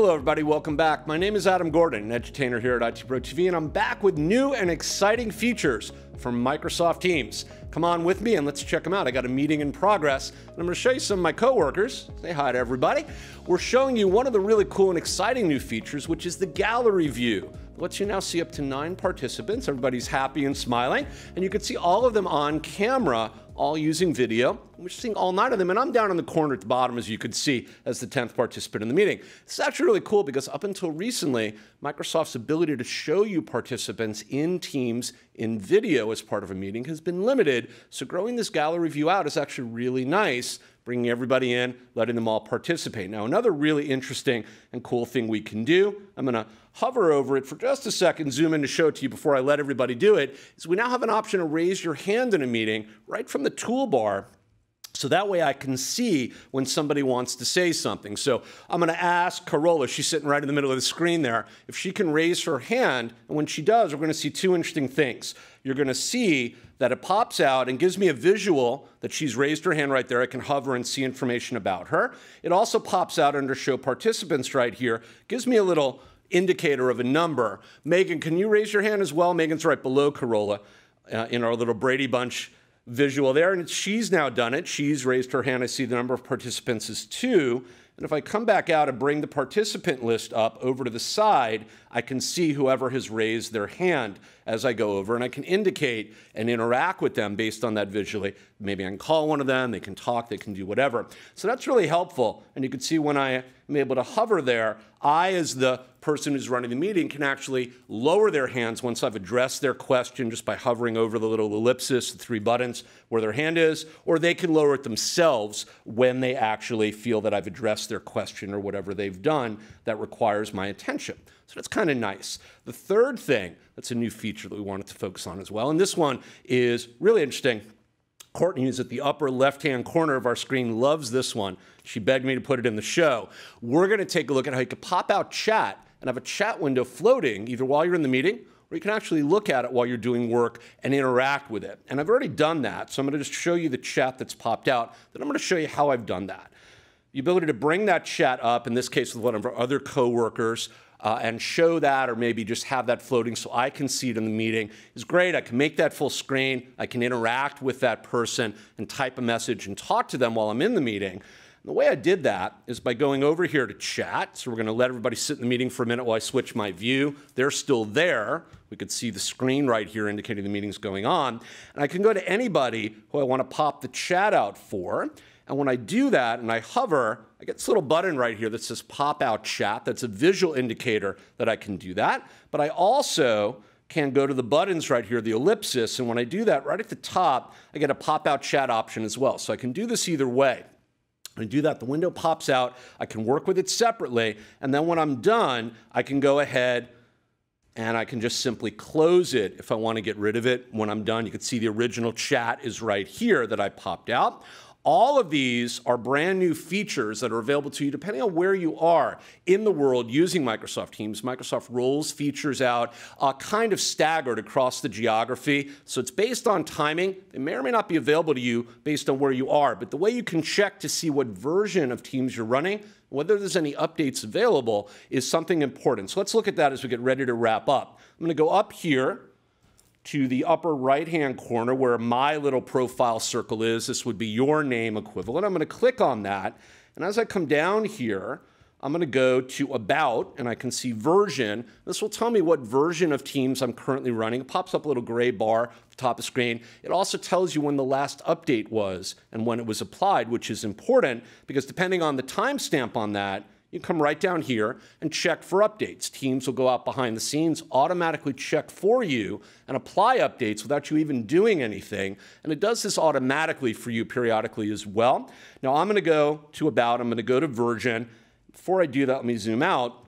Hello, everybody. Welcome back. My name is Adam Gordon, an edutainer here at IT Pro TV, and I'm back with new and exciting features from Microsoft Teams. Come on with me and let's check them out. I got a meeting in progress, and I'm going to show you some of my coworkers. Say hi to everybody. We're showing you one of the really cool and exciting new features, which is the gallery view. It lets you now see up to nine participants. Everybody's happy and smiling, and you can see all of them on camera all using video. We're seeing all nine of them, and I'm down in the corner at the bottom, as you could see, as the 10th participant in the meeting. This is actually really cool because up until recently, Microsoft's ability to show you participants in Teams in video as part of a meeting has been limited. So growing this gallery view out is actually really nice bringing everybody in, letting them all participate. Now, another really interesting and cool thing we can do, I'm going to hover over it for just a second, zoom in to show it to you before I let everybody do it, is we now have an option to raise your hand in a meeting right from the toolbar so that way I can see when somebody wants to say something. So I'm going to ask Carola, she's sitting right in the middle of the screen there, if she can raise her hand. And when she does, we're going to see two interesting things. You're going to see that it pops out and gives me a visual that she's raised her hand right there. I can hover and see information about her. It also pops out under show participants right here, gives me a little indicator of a number. Megan, can you raise your hand as well? Megan's right below Carola uh, in our little Brady Bunch visual there. And she's now done it. She's raised her hand. I see the number of participants is two. And if I come back out and bring the participant list up over to the side, I can see whoever has raised their hand as I go over, and I can indicate and interact with them based on that visually. Maybe I can call one of them, they can talk, they can do whatever. So that's really helpful. And you can see when I am able to hover there, I, as the person who's running the meeting, can actually lower their hands once I've addressed their question just by hovering over the little ellipsis, the three buttons where their hand is, or they can lower it themselves when they actually feel that I've addressed their question or whatever they've done that requires my attention. So that's kind of nice. The third thing that's a new feature that we wanted to focus on as well, and this one is really interesting. Courtney, who's at the upper left hand corner of our screen, loves this one. She begged me to put it in the show. We're going to take a look at how you can pop out chat and have a chat window floating either while you're in the meeting or you can actually look at it while you're doing work and interact with it. And I've already done that, so I'm going to just show you the chat that's popped out. Then I'm going to show you how I've done that. The ability to bring that chat up, in this case with one of our other coworkers, uh, and show that or maybe just have that floating so I can see it in the meeting is great. I can make that full screen. I can interact with that person and type a message and talk to them while I'm in the meeting. And the way I did that is by going over here to chat. So we're going to let everybody sit in the meeting for a minute while I switch my view. They're still there. We could see the screen right here indicating the meeting's going on. And I can go to anybody who I want to pop the chat out for. And when I do that and I hover, I get this little button right here that says pop out chat. That's a visual indicator that I can do that. But I also can go to the buttons right here, the ellipsis, and when I do that, right at the top, I get a pop out chat option as well. So I can do this either way. I do that, the window pops out, I can work with it separately, and then when I'm done, I can go ahead and I can just simply close it if I want to get rid of it. When I'm done, you can see the original chat is right here that I popped out. All of these are brand new features that are available to you depending on where you are in the world using Microsoft Teams. Microsoft rolls features out uh, kind of staggered across the geography. So it's based on timing. They may or may not be available to you based on where you are. But the way you can check to see what version of Teams you're running, whether there's any updates available, is something important. So let's look at that as we get ready to wrap up. I'm going to go up here to the upper right hand corner where my little profile circle is. This would be your name equivalent. I'm going to click on that. And as I come down here, I'm going to go to About, and I can see Version. This will tell me what version of Teams I'm currently running. It pops up a little gray bar at the top of the screen. It also tells you when the last update was and when it was applied, which is important because depending on the timestamp on that, you come right down here and check for updates. Teams will go out behind the scenes, automatically check for you, and apply updates without you even doing anything. And it does this automatically for you periodically as well. Now I'm going to go to About, I'm going to go to Version. Before I do that, let me zoom out.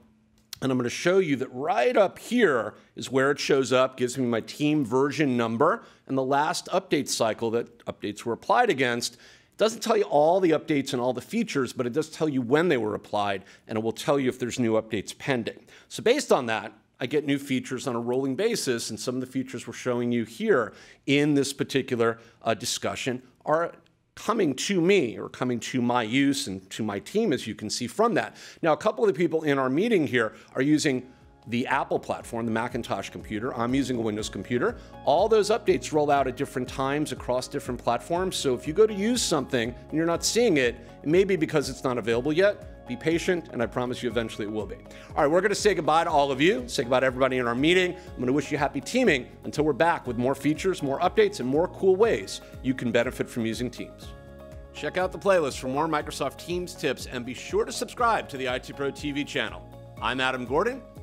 And I'm going to show you that right up here is where it shows up, gives me my team version number and the last update cycle that updates were applied against. It doesn't tell you all the updates and all the features, but it does tell you when they were applied, and it will tell you if there's new updates pending. So based on that, I get new features on a rolling basis, and some of the features we're showing you here in this particular uh, discussion are coming to me or coming to my use and to my team, as you can see from that. Now, a couple of the people in our meeting here are using the Apple platform, the Macintosh computer. I'm using a Windows computer. All those updates roll out at different times across different platforms. So if you go to use something and you're not seeing it, it may be because it's not available yet. Be patient, and I promise you eventually it will be. All right, we're gonna say goodbye to all of you, say goodbye to everybody in our meeting. I'm gonna wish you happy teaming until we're back with more features, more updates, and more cool ways you can benefit from using Teams. Check out the playlist for more Microsoft Teams tips and be sure to subscribe to the IT Pro TV channel. I'm Adam Gordon,